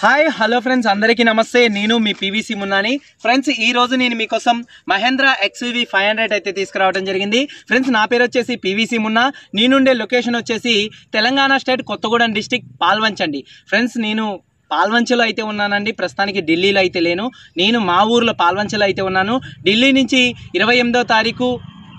Hi hello friends అందరికీ నమస్తే. నేను మీ పీవీసీ మున్నాని ఫ్రెండ్స్ ఈ రోజు నేను మీకోసం మహేంద్ర ఎక్స్వీ ఫైవ్ హండ్రెడ్ అయితే తీసుకురావడం జరిగింది. ఫ్రెండ్స్ నా పేరు వచ్చేసి పీవీసీ మున్నా నేనుండే లొకేషన్ వచ్చేసి తెలంగాణ స్టేట్ కొత్తగూడెం డిస్టిక్ పాల్వంచండి ఫ్రెండ్స్ నేను పాల్వంచలో అయితే ఉన్నానండి. ప్రస్తుతానికి ఢిల్లీలో అయితే లేను. నేను మా ఊర్లో పాల్వంచలో అయితే ఉన్నాను. ఢిల్లీ నుంచి ఇరవై ఎనిమిదో తారీఖు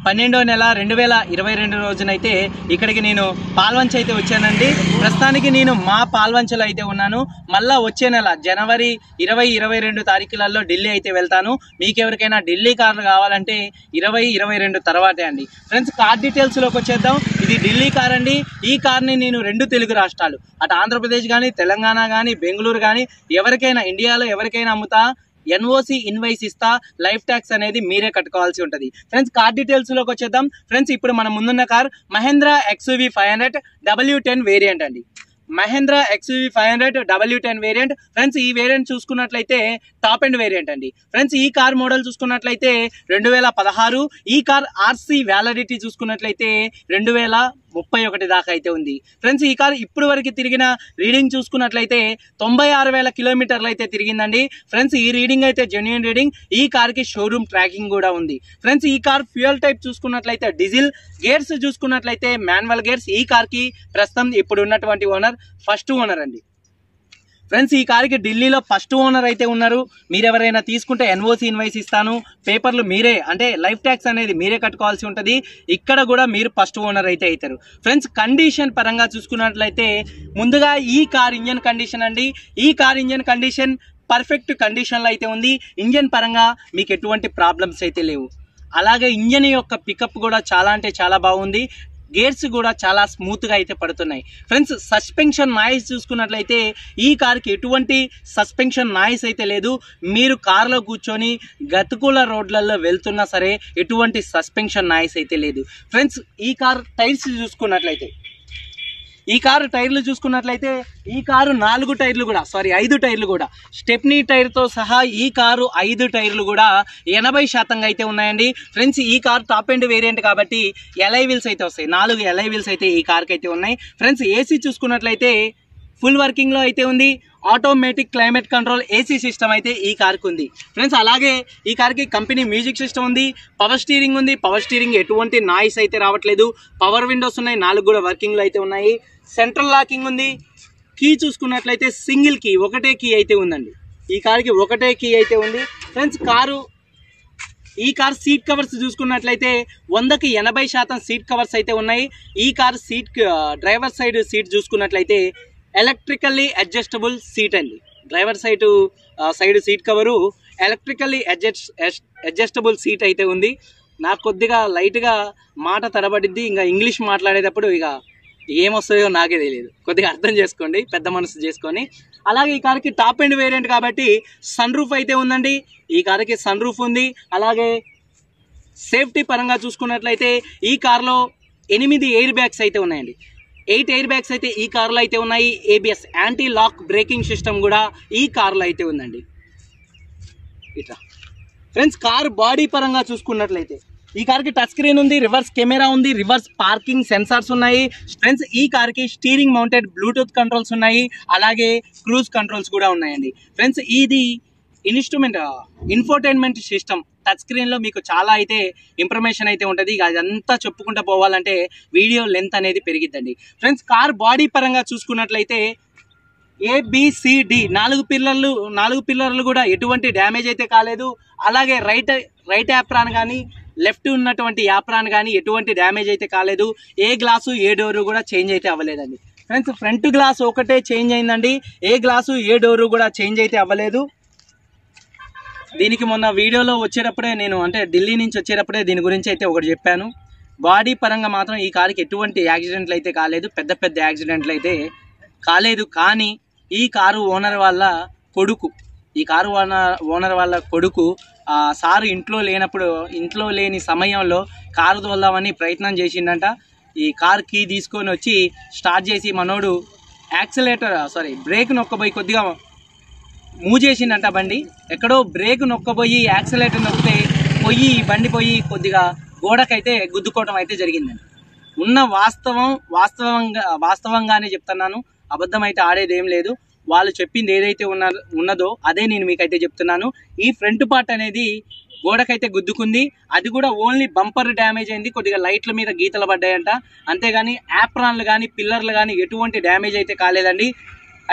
పన్నెండో నెల రెండు వేల ఇరవై రెండు రోజునైతే ఇక్కడికి నేను పాల్వంచ అయితే వచ్చానండి. ప్రస్తుతానికి నేను మా పాల్వంచలో అయితే ఉన్నాను. మళ్ళా వచ్చే నెల జనవరి ఇరవై ఇరవై రెండు తారీఖులలో ఢిల్లీ అయితే వెళ్తాను. మీకు ఎవరికైనా ఢిల్లీ కార్లు కావాలంటే ఇరవై ఇరవై రెండు తర్వాతే అండి. ఫ్రెండ్స్ కార్ డీటెయిల్స్లోకి వచ్చేద్దాం. ఇది ఢిల్లీ కార్ అండి. ఈ కార్ని నేను రెండు తెలుగు రాష్ట్రాలు. అటు ఆంధ్రప్రదేశ్ కానీ తెలంగాణ కానీ బెంగళూరు కానీ ఎవరికైనా ఇండియాలో ఎవరికైనా అమ్ముతా ఎన్ఓసి ఇన్వైస్ ఇస్తా లైఫ్ ట్యాక్స్ అనేది మీరే కట్టుకోవాల్సి ఉంటుంది. ఫ్రెండ్స్ కార్ డీటెయిల్స్లోకి వచ్చేద్దాం. ఫ్రెండ్స్ ఇప్పుడు మన ముందున్న car Mahindra XUV five hundred W ten variant అండి. Mahindra XUV five hundred W ten variant. Friends ఈ వేరియంట్ చూసుకున్నట్లయితే టాప్ ఎండ్ వేరియంట్ అండి. ఫ్రెండ్స్ ఈ కార్ మోడల్ చూసుకున్నట్లయితే రెండు వేల పదహారు ఈ కార్ ఆర్సీ వ్యాలిడిటీ చూసుకున్నట్లయితే రెండు వేల ముప్పై ఒకటి దాకా అయితే ఉంది. ఫ్రెండ్స్ ఈ కార్ ఇప్పుడు వరకు తిరిగిన రీడింగ్ చూసుకున్నట్లయితే తొంభై ఆరు వేల కిలోమీటర్లు అయితే తిరిగిందండి. ఫ్రెండ్స్ ఈ రీడింగ్ అయితే జెన్యున్ రీడింగ్. ఈ కార్కి షోరూమ్ ట్రాకింగ్ కూడా ఉంది. ఫ్రెండ్స్ ఈ కార్ ఫ్యూయల్ టైప్ చూసుకున్నట్లయితే డీజిల్ గేర్స్ చూసుకున్నట్లయితే మాన్యువల్ గేర్స్ ఈ కార్కి ప్రస్తుతం ఇప్పుడు ఉన్నటువంటి ఓనర్ ఫస్ట్ ఓనర్ అండి. ఫ్రెండ్స్ ఈ కారుకి ఢిల్లీలో ఫస్ట్ ఓనర్ అయితే ఉన్నారు. మీరెవరైనా తీసుకుంటే ఎన్ఓసి ఇన్వైస్ ఇస్తాను. పేపర్లు మీరే అంటే లైఫ్ ట్యాక్స్ అనేది మీరే కట్టుకోవాల్సి ఉంటుంది. ఇక్కడ కూడా మీరు ఫస్ట్ ఓనర్ అయితే అవుతారు. ఫ్రెండ్స్ కండిషన్ పరంగా చూసుకున్నట్లయితే ముందుగా ఈ కార్ ఇంజన్ కండిషన్ అండి. ఈ కార్ ఇంజన్ కండిషన్ పర్ఫెక్ట్ కండిషన్లో అయితే ఉంది. ఇంజన్ పరంగా మీకు ఎటువంటి ప్రాబ్లమ్స్ అయితే లేవు. అలాగే ఇంజన్ యొక్క పికప్ కూడా చాలా అంటే చాలా బాగుంది. గేర్స్ కూడా చాలా స్మూత్గా అయితే పడుతున్నాయి. ఫ్రెండ్స్ సస్పెన్షన్ నాయిస్ చూసుకున్నట్లయితే ఈ కార్కి ఎటువంటి సస్పెన్షన్ నాయిస్ అయితే లేదు. మీరు కారులో కూర్చొని గతుకుల రోడ్లలో వెళ్తున్నా సరే ఎటువంటి సస్పెన్షన్ నాయిస్ అయితే లేదు. ఫ్రెండ్స్ ఈ కార్ టైర్స్ చూసుకున్నట్లయితే ఈ కారు టైర్లు చూసుకున్నట్లయితే ఈ కారు నాలుగు టైర్లు కూడా సారీ ఐదు టైర్లు కూడా. స్టెప్నీ టైర్తో సహా ఈ కారు ఐదు టైర్లు కూడా ఎనభై శాతంగా అయితే ఉన్నాయండి. ఫ్రెండ్స్ ఈ కారు టాప్ అండ్ వేరియంట్ కాబట్టి ఎలై వీల్స్ అయితే వస్తాయి. నాలుగు ఎలై వీల్స్ అయితే ఈ కార్కి అయితే ఉన్నాయి. ఫ్రెండ్స్ ఏసీ చూసుకున్నట్లయితే ఫుల్ వర్కింగ్లో అయితే ఉంది. Automatic climate control AC system అయితే ఈ కార్కి ఉంది ఫ్రెండ్స్ అలాగే ఈ కార్కి కంపెనీ మ్యూజిక్ సిస్టమ్ ఉంది పవర్ స్టీరింగ్ ఉంది. పవర్ స్టీరింగ్ ఎటువంటి నాయిస్ అయితే రావట్లేదు. పవర్ విండోస్ ఉన్నాయి నాలుగు కూడా వర్కింగ్లో అయితే ఉన్నాయి. సెంట్రల్ లాకింగ్ ఉంది. కీ చూసుకున్నట్లయితే సింగిల్ కీ ఒకటే కీ అయితే ఉందండి. ఈ కార్కి ఒకటే కీ అయితే ఉంది. ఫ్రెండ్స్ కారు ఈ కార్ సీట్ కవర్స్ చూసుకున్నట్లయితే వందకి ఎనభై శాతం సీట్ కవర్స్ అయితే ఉన్నాయి. ఈ car seat driver side seat చూసుకున్నట్లయితే ఎలక్ట్రికల్లీ అడ్జస్టబుల్ సీట్ అండి. Driver side side seat cover electrically adjust adjustable seat అయితే ఉంది. నాకు కొద్దిగా లైట్గా మాట తడబడిద్ది ఇంకా ఇంగ్లీష్ మాట్లాడేటప్పుడు ఇక ఏమొస్తాయో నాకే తెలియదు కొద్దిగా అర్థం చేసుకోండి పెద్ద మనసు చేసుకొని. అలాగే ఈ కార్కి టాప్ ఎండ్ వేరియంట్ కాబట్టి సన్ రూఫ్ అయితే ఉందండి. ఈ కార్కి సన్ రూఫ్ ఉంది. అలాగే సేఫ్టీ పరంగా చూసుకున్నట్లయితే ఈ కార్లో ఎనిమిది ఎయిర్ బ్యాగ్స్ అయితే ఉన్నాయండి. ఎయిట్ ఎయిర్ బ్యాగ్స్ అయితే ఈ కార్లో అయితే ఉన్నాయి. ABS anti lock braking system కూడా ఈ కార్లో అయితే ఉందండి. ఇట్లా. ఫ్రెండ్స్ కార్ బాడీ పరంగా చూసుకున్నట్లయితే ఈ కార్కి టచ్ స్క్రీన్ ఉంది రివర్స్ కెమెరా ఉంది రివర్స్ పార్కింగ్ సెన్సార్స్ ఉన్నాయి. ఫ్రెండ్స్ ఈ కార్కి స్టీరింగ్ మౌంటెడ్ బ్లూటూత్ కంట్రోల్స్ ఉన్నాయి. అలాగే క్రూజ్ కంట్రోల్స్ కూడా ఉన్నాయండి. ఫ్రెండ్స్ ఇది ఇన్స్ట్రుమెంట్ ఇన్ఫోటైన్మెంట్ సిస్టమ్. టచ్ స్క్రీన్లో మీకు చాలా అయితే ఇన్ఫర్మేషన్ అయితే ఉంటుంది. ఇక అదంతా చెప్పుకుంటూ పోవాలంటే వీడియో లెంత్ అనేది పెరిగిద్దండి. ఫ్రెండ్స్ కార్ బాడీ పరంగా చూసుకున్నట్లయితే ఏబిసిడి నాలుగు పిల్లర్లు నాలుగు పిల్లర్లు కూడా ఎటువంటి డ్యామేజ్ అయితే కాలేదు. అలాగే రైట్ రైట్ యాప్రాన్ కానీ లెఫ్ట్ ఉన్నటువంటి యాప్రాన్ కానీ ఎటువంటి డ్యామేజ్ అయితే కాలేదు. ఏ గ్లాసు ఏ డోరు కూడా చేంజ్ అయితే అవ్వలేదండి. ఫ్రెండ్స్ ఫ్రంట్ గ్లాస్ ఒకటే చేంజ్ అయిందండి. ఏ గ్లాసు ఏ డోరు కూడా చేంజ్ అయితే అవ్వలేదు. దీనికి మొన్న వీడియోలో వచ్చేటప్పుడే నేను అంటే ఢిల్లీ నుంచి వచ్చేటప్పుడే దీని గురించి అయితే ఒకటి చెప్పాను. బాడీ పరంగా మాత్రం ఈ కారుకి ఎటువంటి యాక్సిడెంట్లు అయితే కాలేదు. పెద్ద పెద్ద యాక్సిడెంట్లు అయితే కాలేదు. కానీ ఈ కారు ఓనర్ వాళ్ళ కొడుకు ఈ కారు ఓనర్ ఓనర్ వాళ్ళ కొడుకు ఆ సారు ఇంట్లో లేనప్పుడు ఇంట్లో లేని సమయంలో కారు తోలుదామని ప్రయత్నం చేసిండంట. ఈ కార్ కీ తీసుకొని వచ్చి స్టార్ట్ చేసి మనోడు యాక్సిలేటర్ సారీ బ్రేక్ నొక్కబోయి కొద్దిగా మూవ్ చేసిందంట బండి. ఎక్కడో బ్రేక్ నొక్కబోయి యాక్సిలేటర్ నొక్కితే పోయి బండి పోయి కొద్దిగా గోడకైతే గుద్దుకోవడం అయితే జరిగిందండి. ఉన్న వాస్తవం వాస్తవంగా వాస్తవంగానే చెప్తున్నాను. అబద్ధం అయితే ఆడేది ఏం లేదు. వాళ్ళు చెప్పింది ఏదైతే ఉన్న ఉన్నదో అదే నేను మీకైతే చెప్తున్నాను. ఈ ఫ్రంట్ పార్ట్ అనేది గోడకైతే గుద్దుకుంది. అది కూడా ఓన్లీ బంపర్ డ్యామేజ్ అయింది. కొద్దిగా లైట్ల మీద గీతలు పడ్డాయంట. అంతేగాని యాప్రాన్లు కానీ పిల్లర్లు కానీ ఎటువంటి డ్యామేజ్ అయితే కాలేదండి.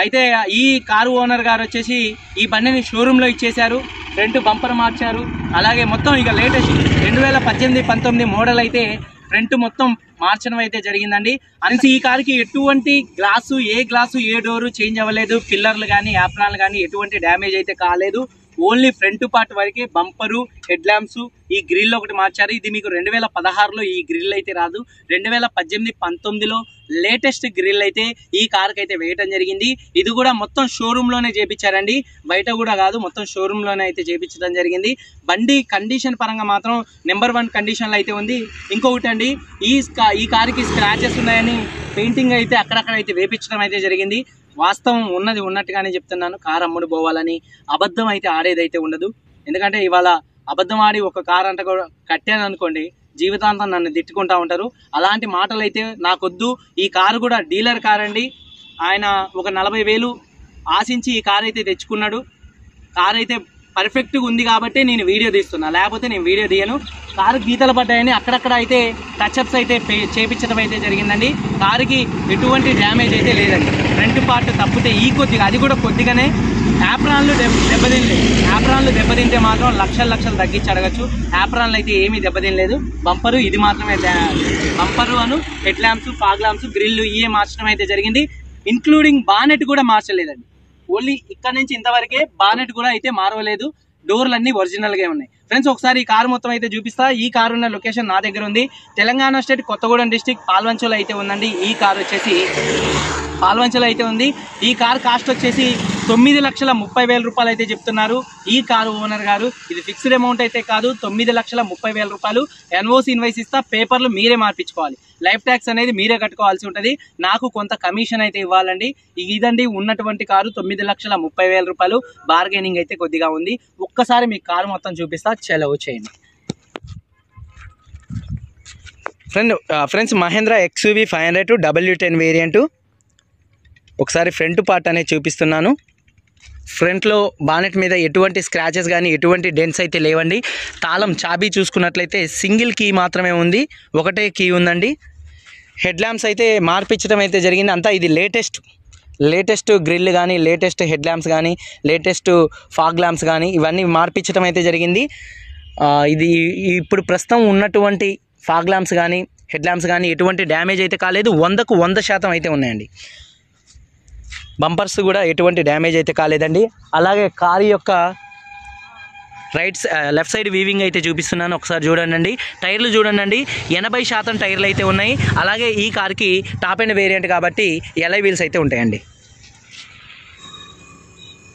అయితే ఈ కారు ఓనర్ గారు వచ్చేసి ఈ బండిని షోరూంలో ఇచ్చేశారు. ఫ్రంట్ బంపర్ మార్చారు. అలాగే మొత్తం ఇక లేటెస్ట్ రెండు వేల పద్దెనిమిది పంతొమ్మిది మోడల్ అయితే ఫ్రంట్ మొత్తం మార్చడం అయితే జరిగిందండి. అనేసి ఈ కారుకి ఎటువంటి గ్లాసు ఏ గ్లాసు ఏ డోరు చేంజ్ అవ్వలేదు. పిల్లర్లు కానీ యాప్రాన్లు కానీ ఎటువంటి డ్యామేజ్ అయితే కాలేదు. ఓన్లీ ఫ్రంట్ పార్ట్ వరకే బంపరు హెడ్ ల్యాంప్స్ ఈ గ్రిల్ ఒకటి మార్చారు. ఇది మీకు రెండు వేల పదహారులో ఈ గ్రిల్ అయితే రాదు. రెండు వేల పద్దెనిమిది పంతొమ్మిదిలో లేటెస్ట్ గ్రిల్ అయితే ఈ కార్కి అయితే వేయటం జరిగింది. ఇది కూడా మొత్తం షోరూమ్లోనే చేపించారండి. బయట కూడా కాదు మొత్తం షోరూమ్లోనే అయితే చేపించడం జరిగింది. బండి కండిషన్ పరంగా మాత్రం నెంబర్ వన్ కండిషన్లో అయితే ఉంది. ఇంకొకటి అండి ఈ ఈ కార్కి స్క్రాచెస్ ఉన్నాయని పెయింటింగ్ అయితే అక్కడక్కడ అయితే వేపించడం అయితే జరిగింది. వాస్తవం ఉన్నది ఉన్నట్టుగానే చెప్తున్నాను. కారు అమ్ముడు పోవాలని అబద్ధం అయితే ఆడేదైతే ఉండదు. ఎందుకంటే ఇవాళ అబద్ధం ఆడి ఒక కారు అంట కూడా కట్టాను అనుకోండి జీవితాంతం నన్ను తిట్టుకుంటా ఉంటారు. అలాంటి మాటలు అయితే నాకొద్దు. ఈ కారు కూడా డీలర్ కార్ అండి ఆయన ఒక నలభై వేలు ఆశించి ఈ కారు అయితే తెచ్చుకున్నాడు. కారు అయితే పర్ఫెక్ట్గా ఉంది కాబట్టి నేను వీడియో తీస్తున్నా. లేకపోతే నేను వీడియో తీయను. కారు గీతలు పడ్డాయని అక్కడక్కడ అయితే టచ్అప్స్ అయితే పే- చేపించడం అయితే జరిగిందండి. కారుకి ఎటువంటి డ్యామేజ్ అయితే లేదండి. ఫ్రంట్ పార్ట్ తప్పితే ఈ కొద్దిగా అది కూడా కొద్దిగానే యాప్రాన్లు దెబ్బ దెబ్బతినలేదు యాప్రాన్లు దెబ్బతింటే మాత్రం లక్షలు లక్షలు తగ్గించి అడగచ్చు. యాప్రాన్లు అయితే ఏమీ దెబ్బతినలేదు. బంపరు ఇది మాత్రమే బంపరు అను head lamps fog lamps grill ఇవే మార్చడం అయితే జరిగింది. ఇంక్లూడింగ్ బానెట్ కూడా మార్చలేదండి. ఓన్లీ ఇక్కడ నుంచి ఇంతవరకే బానెట్ కూడా అయితే మారవలేదు. డోర్లు అన్ని ఒరిజినల్గా ఉన్నాయి. ఫ్రెండ్స్ ఒకసారి ఈ కారు మొత్తం అయితే చూపిస్తా. ఈ కారు ఉన్న లొకేషన్ నా దగ్గర ఉంది. తెలంగాణ స్టేట్ కొత్తగూడెం డిస్టిక్ పాల్వంచలో అయితే ఉందండి. ఈ కారు వచ్చేసి పాల్వంచలో అయితే ఉంది. ఈ కార్ కాస్ట్ వచ్చేసి తొమ్మిది లక్షల ముప్పై వేల రూపాయలు అయితే చెప్తున్నారు. ఈ కారు ఓనర్ గారు ఇది ఫిక్స్డ్ అమౌంట్ అయితే కాదు. తొమ్మిది లక్షల ముప్పై వేల రూపాయలు ఎన్ఓసి ఇన్వైస్ ఇస్తా. పేపర్లు మీరే మార్పించుకోవాలి. లైఫ్ ట్యాక్స్ అనేది మీరే కట్టుకోవాల్సి ఉంటుంది. నాకు కొంత కమిషన్ అయితే ఇవ్వాలండి. ఇదండి ఉన్నటువంటి కారు తొమ్మిది లక్షల ముప్పై వేల రూపాయలు. బార్గెనింగ్ అయితే కొద్దిగా ఉంది. ఒక్కసారి మీ కారు మొత్తం చూపిస్తా. చెలవు చేయండి. Friend friends Mahindra XUV five hundred W ten variant ఒకసారి ఫ్రంట్ పార్ట్ అనేది చూపిస్తున్నాను. ఫ్రంట్లో బానెట్ మీద ఎటువంటి స్క్రాచెస్ కానీ ఎటువంటి డెన్స్ అయితే లేవండి. తాళం చాబీ చూసుకున్నట్లయితే సింగిల్ కీ మాత్రమే ఉంది. ఒకటే కీ ఉందండి. హెడ్ ల్యాంప్స్ అయితే మార్పించడం అయితే జరిగింది. అంతా ఇది లేటెస్ట్ లేటెస్ట్ గ్రిల్ కానీ లేటెస్ట్ హెడ్ ల్యాంప్స్ కానీ లేటెస్ట్ ఫాగ్ ల్యాంప్స్ కానీ ఇవన్నీ మార్పించడం అయితే జరిగింది. ఇది ఇప్పుడు ప్రస్తుతం ఉన్నటువంటి ఫాగ్ ల్యాంప్స్ కానీ హెడ్ ల్యాంప్స్ కానీ ఎటువంటి డ్యామేజ్ అయితే కాలేదు. వందకు వంద శాతం అయితే ఉన్నాయండి. బంపర్స్ కూడా ఎటువంటి డ్యామేజ్ అయితే కాలేదండి. అలాగే కారు యొక్క రైట్ లెఫ్ట్ సైడ్ వీవింగ్ అయితే చూపిస్తున్నాను. ఒకసారి చూడండి టైర్లు చూడండి ఎనభై శాతం టైర్లు అయితే ఉన్నాయి. అలాగే ఈ కార్కి టాప్ అండ్ వేరియంట్ కాబట్టి ఎలై వీల్స్ అయితే ఉంటాయండి.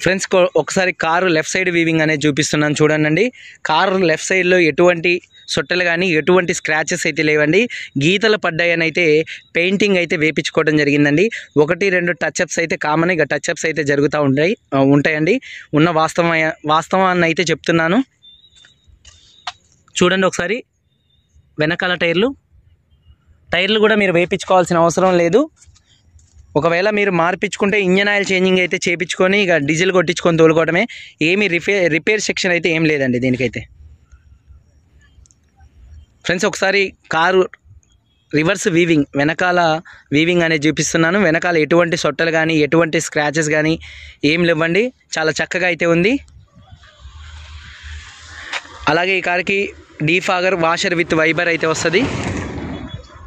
ఫ్రెండ్స్ కో- ఒకసారి కారు లెఫ్ట్ సైడ్ వీవింగ్ అనేది చూపిస్తున్నాను. చూడండి కారు లెఫ్ట్ సైడ్లో ఎటువంటి సొట్టలు కానీ ఎటువంటి స్క్రాచెస్ అయితే లేవండి. గీతలు పడ్డాయని అయితే పెయింటింగ్ అయితే వేపించుకోవడం జరిగిందండి. ఒకటి రెండు టచ్అప్స్ అయితే కామన్ ఇక టచ్అప్స్ అయితే జరుగుతూ ఉంటాయి ఉంటాయండి. ఉన్న వాస్తవం వాస్తవాన్ని అయితే చెప్తున్నాను. చూడండి ఒకసారి వెనకాల టైర్లు. టైర్లు కూడా మీరు వేపించుకోవాల్సిన అవసరం లేదు. ఒకవేళ మీరు మార్పించుకుంటే ఇంజన్ ఆయిల్ చేంజింగ్ అయితే చేపించుకొని ఇక డీజిల్ కొట్టించుకొని తోలుకోవడమే. ఏమి రిపేర్ రిపేర్ సెక్షన్ అయితే ఏం లేదండి దీనికైతే. ఫ్రెండ్స్ ఒకసారి కారు రివర్స్ వీవింగ్ వెనకాల వీవింగ్ అనేది చూపిస్తున్నాను. వెనకాల ఎటువంటి సొట్టలు కానీ ఎటువంటి స్క్రాచెస్ కానీ ఏం లేవండి. చాలా చక్కగా అయితే ఉంది. అలాగే ఈ కార్కి డీఫాగర్ వాషర్ విత్ వైబర్ అయితే వస్తుంది.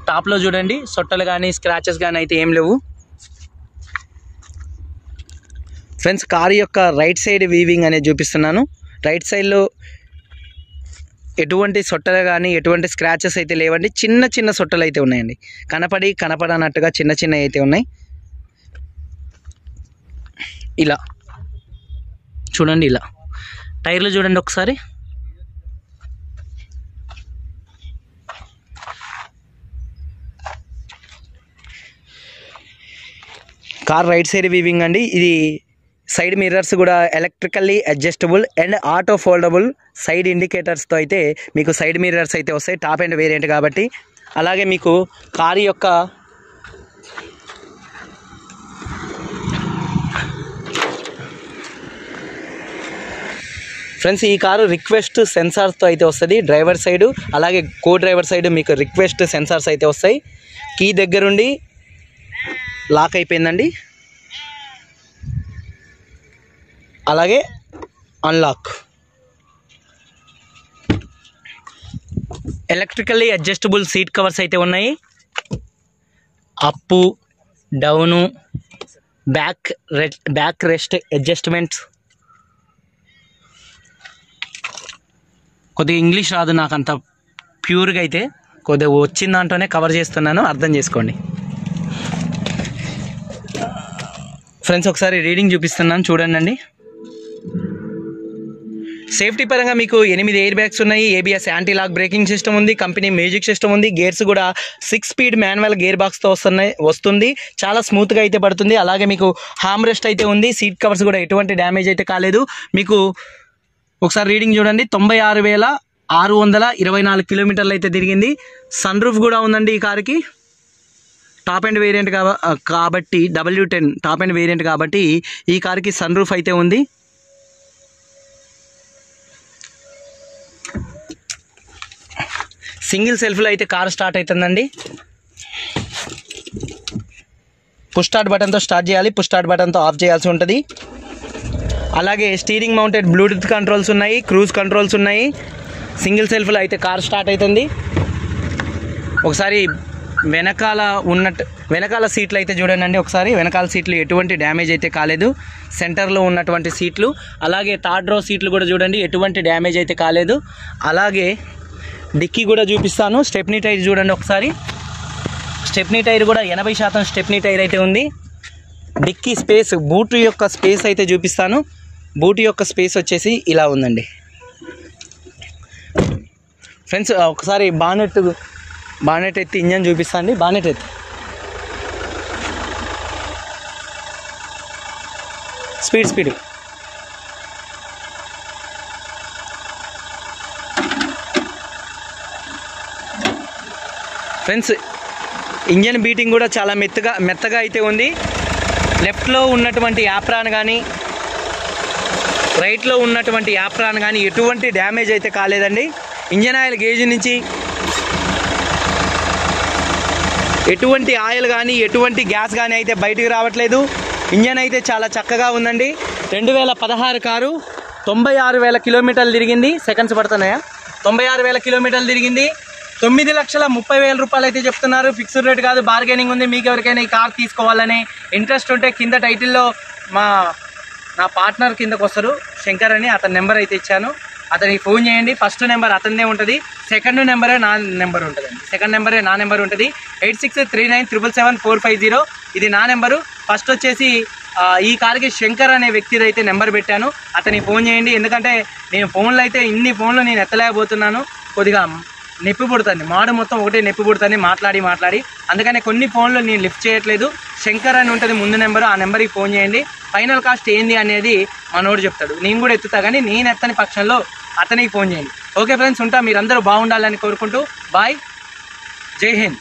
టాప్లో చూడండి సొట్టలు కానీ స్క్రాచెస్ కానీ అయితే ఏం లేవు. ఫ్రెండ్స్ కారు యొక్క రైట్ సైడ్ వీవింగ్ అనేది చూపిస్తున్నాను. రైట్ సైడ్లో ఎటువంటి సొట్టలు కానీ ఎటువంటి స్క్రాచెస్ అయితే లేవండి. చిన్న చిన్న సొట్టలు అయితే ఉన్నాయండి. కనపడి కనపడనట్టుగా చిన్న చిన్న అయితే ఉన్నాయి. ఇలా. చూడండి ఇలా. టైర్లు చూడండి ఒకసారి. కార్ రైట్ సైడ్ వీవింగ్ అండి. ఇది సైడ్ మిర్రర్స్ కూడా electrically adjustable and auto foldable side ఇండికేటర్స్తో అయితే మీకు సైడ్ మిర్రర్స్ అయితే వస్తాయి. టాప్ అండ్ వేరియంట్ కాబట్టి. అలాగే మీకు కారు యొక్క ఫ్రెండ్స్ ఈ కారు రిక్వెస్ట్ సెన్సార్స్తో అయితే వస్తుంది. డ్రైవర్ సైడ్ అలాగే కో డ్రైవర్ సైడ్ మీకు రిక్వెస్ట్ సెన్సార్స్ అయితే వస్తాయి. కీ దగ్గరుండి లాక్ అయిపోయిందండి. అలాగే unlock electrically adjustable seat covers అయితే ఉన్నాయి. Up down back red back rest adjustments కొద్దిగా ఇంగ్లీష్ రాదు నాకు అంత ప్యూర్గా అయితే. కొద్దిగా వచ్చిన దాంట్లోనే కవర్ చేస్తున్నాను అర్థం చేసుకోండి. ఫ్రెండ్స్ ఒకసారి రీడింగ్ చూపిస్తున్నాను చూడండి అండి సేఫ్టీ పరంగా మీకు ఎనిమిది ఎయిర్ బ్యాగ్స్ ఉన్నాయి. ABS anti lock braking system ఉంది. కంపెనీ మ్యూజిక్ సిస్టమ్ ఉంది. గేర్స్ కూడా సిక్స్ స్పీడ్ మాన్యువల్ గేర్ బాక్స్తో వస్తున్నాయి వస్తుంది. చాలా స్మూత్గా అయితే పడుతుంది. అలాగే మీకు హామ్ రెస్ట్ అయితే ఉంది. సీట్ కవర్స్ కూడా ఎటువంటి డ్యామేజ్ అయితే కాలేదు. మీకు ఒకసారి రీడింగ్ చూడండి. తొంభై ఆరు వేల ఆరు వందల ఇరవై నాలుగు కిలోమీటర్లు అయితే తిరిగింది. సన్ రూఫ్ కూడా ఉందండి ఈ కారుకి. టాప్ అండ్ వేరియంట్ కాబ కాబట్టి W ten top end variant కాబట్టి ఈ కార్కి సన్ రూఫ్ అయితే ఉంది. సింగిల్ సెల్ఫ్లో అయితే కార్ స్టార్ట్ అవుతుందండి. పుష్ స్టార్ట్ బటన్తో స్టార్ట్ చేయాలి. పుష్ స్టార్ట్ బటన్తో ఆఫ్ చేయాల్సి ఉంటుంది. అలాగే స్టీరింగ్ మౌంటెడ్ బ్లూటూత్ కంట్రోల్స్ ఉన్నాయి క్రూజ్ కంట్రోల్స్ ఉన్నాయి. సింగిల్ సెల్ఫ్లో అయితే కార్ స్టార్ట్ అవుతుంది. ఒకసారి వెనకాల ఉన్నట్టు వెనకాల సీట్లు అయితే చూడండి ఒకసారి. వెనకాల సీట్లు ఎటువంటి డ్యామేజ్ అయితే కాలేదు. సెంటర్లో ఉన్నటువంటి సీట్లు. అలాగే థర్డ్ రో సీట్లు కూడా చూడండి ఎటువంటి డ్యామేజ్ అయితే కాలేదు. అలాగే డిక్కీ కూడా చూపిస్తాను. స్టెప్నీ టైర్ చూడండి ఒకసారి. స్టెప్నీ టైర్ కూడా ఎనభై శాతం స్టెప్నీ టైర్ అయితే ఉంది. డిక్కీ స్పేస్ బూట్ యొక్క స్పేస్ అయితే చూపిస్తాను. బూట్ యొక్క స్పేస్ వచ్చేసి ఇలా ఉందండి. ఫ్రెండ్స్ ఒకసారి బానెట్ బానెట్ ఎత్తి ఇంజన్ చూపిస్తాండి బానెట్ ఎత్తి. Speed speed. Friends engine beating కూడా చాలా మెత్తగా మెత్తగా అయితే ఉంది. లెఫ్ట్లో ఉన్నటువంటి యాప్రాన్ కానీ రైట్లో ఉన్నటువంటి యాప్రాన్ కానీ ఎటువంటి డ్యామేజ్ అయితే కాలేదండి. ఇంజన్ ఆయిల్ గేజ్ నుంచి ఎటువంటి ఆయిల్ కానీ ఎటువంటి గ్యాస్ కానీ అయితే బయటికి రావట్లేదు. ఇంజన్ అయితే చాలా చక్కగా ఉందండి. రెండు వేల పదహారు కారు తొంభై ఆరు వేల కిలోమీటర్లు తిరిగింది. సెకండ్స్ పడుతున్నాయా? తొంభై ఆరు వేల కిలోమీటర్లు తిరిగింది. తొమ్మిది లక్షల ముప్పై వేల రూపాయలు అయితే చెప్తున్నారు. ఫిక్స్డ్ రేట్ కాదు బార్గెనింగ్ ఉంది. మీకు ఎవరికైనా ఈ కార్ తీసుకోవాలని ఇంట్రెస్ట్ ఉంటే కింద టైటిల్లో మా నా పార్ట్నర్ కిందకు వస్తారు. శంకర్ అని అతని నెంబర్ అయితే ఇచ్చాను. అతనికి ఫోన్ చేయండి. ఫస్ట్ నెంబర్ అతనిదే ఉంటుంది. సెకండ్ నెంబరే నా నెంబర్ ఉంటుంది సెకండ్ నెంబరే నా నెంబర్ ఉంటుంది. Eight six three nine triple seven four five zero. ఇది నా నెంబరు. ఫస్ట్ వచ్చేసి ఈ కార్కి శంకర్ అనే వ్యక్తిది అయితే నెంబర్ పెట్టాను. అతనికి ఫోన్ చేయండి. ఎందుకంటే నేను ఫోన్లో అయితే ఇన్ని ఫోన్లు నేను ఎత్తలేకపోతున్నాను. కొద్దిగా నొప్పి పుడుతుంది. మాడు మొత్తం ఒకటే నొప్పి పుడుతుంది. మాట్లాడి మాట్లాడి. అందుకనే కొన్ని ఫోన్లు నేను లిఫ్ట్ చేయట్లేదు. శంకర్ అని ఉంటుంది ముందు నెంబర్ ఆ నెంబర్కి ఫోన్ చేయండి. ఫైనల్ కాస్ట్ ఏంది అనేది మనోడు చెప్తాడు. నేను కూడా ఎత్తుతా కానీ నేను ఎత్తని పక్షంలో అతనికి ఫోన్ చేయండి. ఓకే ఫ్రెండ్స్ ఉంటా. మీరందరూ బాగుండాలని కోరుకుంటూ. బాయ్. జై హింద్.